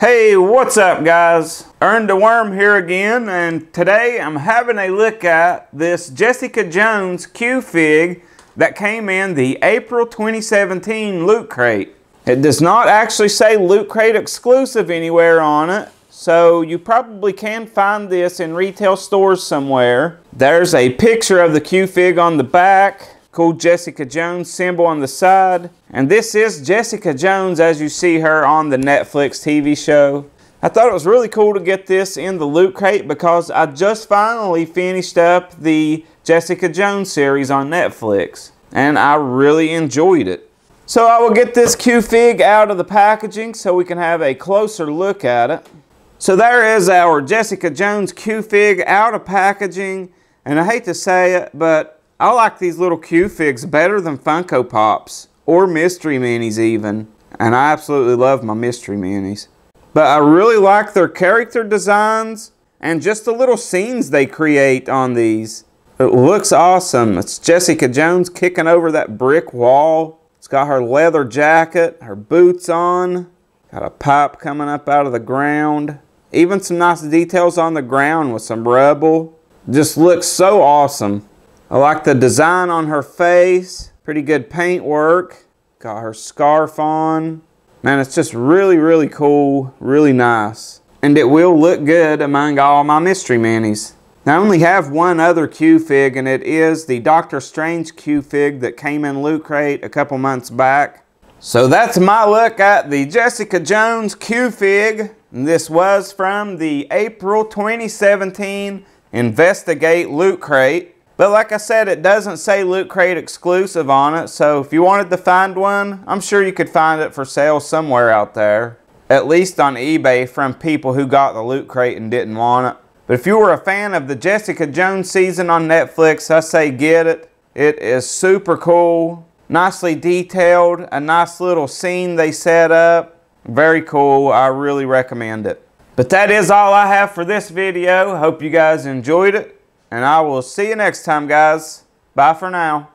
Hey, what's up guys? Earn the Worm here again and today I'm having a look at this Jessica Jones Q-Fig that came in the April 2017 Loot Crate. It does not actually say Loot Crate exclusive anywhere on it, so you probably can find this in retail stores somewhere. There's a picture of the Q-Fig on the back, cool Jessica Jones symbol on the side. And this is Jessica Jones as you see her on the Netflix TV show. I thought it was really cool to get this in the Loot Crate because I just finally finished up the Jessica Jones series on Netflix and I really enjoyed it. So I will get this Q-Fig out of the packaging so we can have a closer look at it. So there is our Jessica Jones Q-Fig out of packaging and I hate to say it but I like these little Q-Figs better than Funko Pops or Mystery Minis even. And I absolutely love my Mystery Minis. But I really like their character designs and just the little scenes they create on these. It looks awesome. It's Jessica Jones kicking over that brick wall. It's got her leather jacket, her boots on, got a pipe coming up out of the ground. Even some nice details on the ground with some rubble. Just looks so awesome. I like the design on her face. Pretty good paint work. Got her scarf on. Man, it's just really, really cool. Really nice. And it will look good among all my Mystery Minis. I only have one other Q-Fig, and it is the Doctor Strange Q-Fig that came in Loot Crate a couple months back. So that's my look at the Jessica Jones Q-Fig. This was from the April 2017 Investigate Loot Crate. But like I said, it doesn't say Loot Crate exclusive on it, so if you wanted to find one, I'm sure you could find it for sale somewhere out there. At least on eBay from people who got the Loot Crate and didn't want it. But if you were a fan of the Jessica Jones season on Netflix, I say get it. It is super cool, nicely detailed, a nice little scene they set up. Very cool, I really recommend it. But that is all I have for this video. Hope you guys enjoyed it. And I will see you next time, guys. Bye for now.